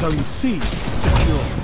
Zone C secure.